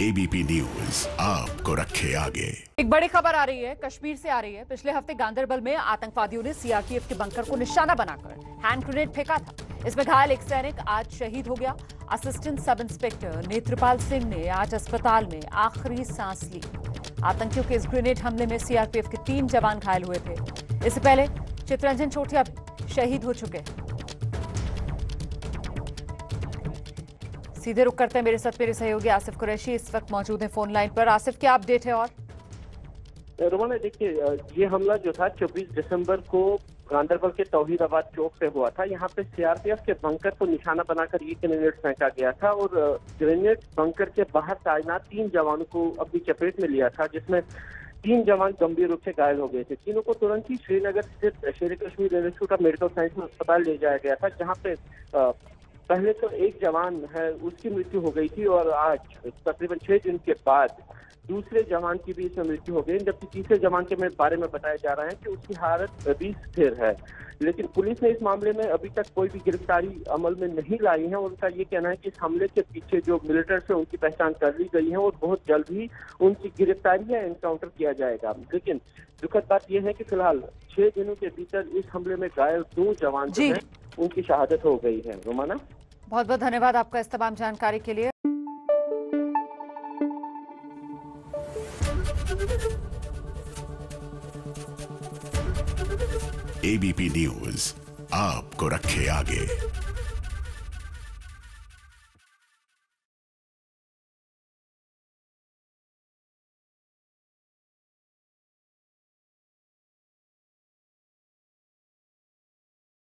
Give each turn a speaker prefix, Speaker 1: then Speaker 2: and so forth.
Speaker 1: ABP news आपको रखे आगे।
Speaker 2: एक बड़ी खबर आ रही है, कश्मीर से आ रही है। पिछले हफ़्ते गांधरबल में आतंकवादियों ने सीआरपीएफ के बंकर को निशाना बनाकर हैंड ग्रेनेड फेंका था। इसमें घायल एक सैनिक आज शहीद हो गया। Assistant sub inspector Netrapal Singh ने आज अस्पताल में आखिरी सांस ली। आतंकियों के इस ग्रेनेड हमले में सीआरपीएफ के तीन जवान घायल हुए थे। इससे पहले चित्रंजन चोटिया शहीद हो चुके हैं। सीधे रुक करते हैं मेरे साथ मेरे सहयोगी आसिफ कुरैशी इस वक्त मौजूद हैं फ़ोन लाइन पर। आसिफ, क्या अपडेट है और?
Speaker 3: रोमाना देखिए ये हमला जो था 24 दिसंबर को गांधरबल के तौहीदाबाद चौक पे हुआ था। यहाँ पे सीआरपीएफ के बंकर को निशाना बनाकर ये ग्रेनेड फेंका गया था और ग्रेनेड बंकर के बाहर तैनात तीन जवानों को अपनी चपेट में लिया था, जिसमें तीन जवान गंभीर रूप से घायल हो गए थे। तीनों को तुरंत ही श्रीनगर स्थित Sher Kashmir institute of medical science में अस्पताल ले जाया गया था, जहाँ पे पहले तो एक जवान है उसकी मृत्यु हो गई थी और आज तकरीबन छह दिन के बाद दूसरे जवान की भी इसमें मृत्यु हो गई। जबकि तीसरे जवान के बारे में बताया जा रहा है कि उसकी हालत अभी स्थिर है। लेकिन पुलिस ने इस मामले में अभी तक कोई भी गिरफ्तारी अमल में नहीं लाई है उनका ये कहना है कि इस हमले के पीछे जो मिलिटेंट्स है उनकी पहचान कर ली गई है और बहुत जल्द ही उनकी गिरफ्तारी या एनकाउंटर किया जाएगा। लेकिन दुखद बात यह है कि फ़िलहाल छह दिनों के भीतर इस हमले में घायल दो जवान जो। हैं उनकी शहादत हो गई है। रोमाना?
Speaker 2: बहुत बहुत धन्यवाद आपका इस तमाम जानकारी के लिए।
Speaker 1: एबीपी न्यूज़ आपको रखे आगे।